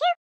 you.